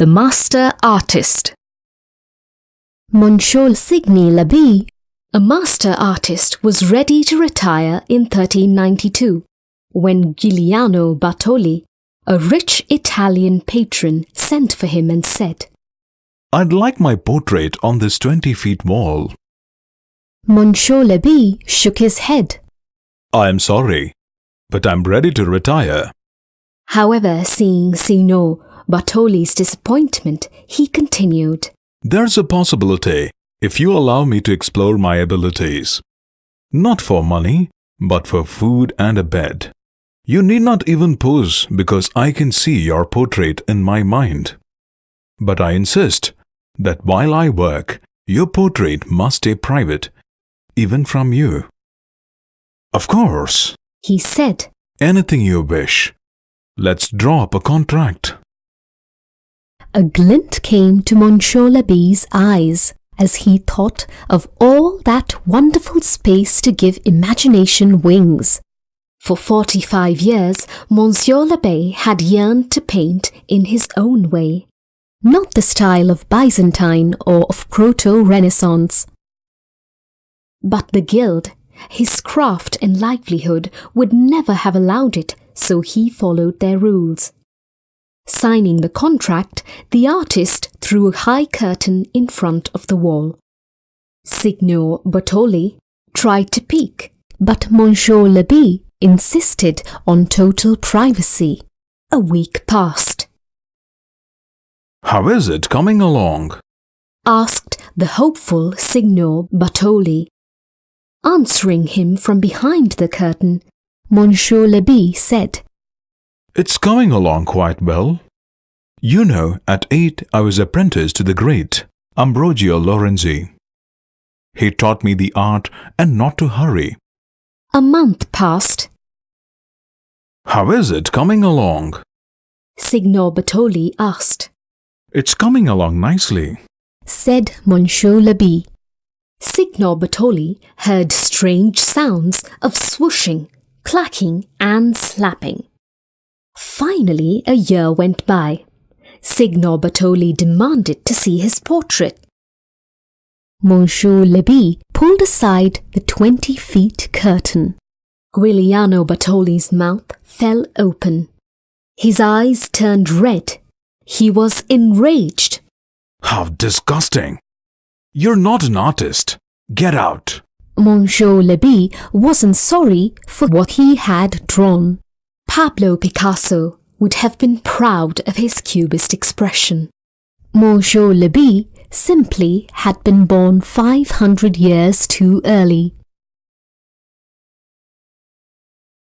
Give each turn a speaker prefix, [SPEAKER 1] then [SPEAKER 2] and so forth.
[SPEAKER 1] the master artist.
[SPEAKER 2] Monsieur Signy Labie,
[SPEAKER 1] A master artist was ready to retire in 1392 when Giuliano Bartoli, a rich Italian patron, sent for him and said,
[SPEAKER 3] I'd like my portrait on this 20 feet wall.
[SPEAKER 2] Monsieur Labie shook his head.
[SPEAKER 3] I am sorry, but I'm ready to retire.
[SPEAKER 1] However, seeing Signor Bartoli's disappointment, he continued,
[SPEAKER 3] There's a possibility if you allow me to explore my abilities. Not for money, but for food and a bed. You need not even pose because I can see your portrait in my mind. But I insist that while I work, your portrait must stay private, even from you. Of course,
[SPEAKER 1] he said,
[SPEAKER 3] anything you wish. Let's draw up a contract.
[SPEAKER 2] A glint came to Monsieur Labie's eyes as he thought of all that wonderful space to give imagination wings.
[SPEAKER 1] For 45 years, Monsieur Labie had yearned to paint in his own way.
[SPEAKER 2] Not the style of Byzantine or of Proto-Renaissance.
[SPEAKER 1] But the guild, his craft and livelihood, would never have allowed it, so he followed their rules. Signing the contract, the artist threw a high curtain in front of the wall. Signor Bartoli tried to peek,
[SPEAKER 2] But Monsieur Labie insisted on total privacy.
[SPEAKER 1] a week passed.
[SPEAKER 3] How is it coming along?
[SPEAKER 1] asked the hopeful Signor Bartoli. Answering him from behind the curtain,
[SPEAKER 2] Monsieur Labie said,
[SPEAKER 3] It's coming along quite well. You know, at eight I was apprenticed to the great Ambrogio Lorenzi. He taught me the art and not to hurry.
[SPEAKER 1] a month passed.
[SPEAKER 3] How is it coming along?
[SPEAKER 1] Signor Bartoli asked.
[SPEAKER 3] It's coming along nicely.
[SPEAKER 2] said Monsieur Labie.
[SPEAKER 1] Signor Bartoli heard strange sounds of swooshing, clacking, and slapping. Finally, a year went by. Signor Bartoli demanded to see his portrait.
[SPEAKER 2] Monsieur Labie pulled aside the twenty feet curtain.
[SPEAKER 1] Giuliano Bartoli's mouth fell open. His eyes turned red. He was enraged.
[SPEAKER 3] How disgusting! You're not an artist. Get out.
[SPEAKER 2] Monsieur Labie wasn't sorry for what he had drawn.
[SPEAKER 1] Pablo Picasso would have been proud of his cubist expression.
[SPEAKER 2] Labie simply had been born 500 years too early.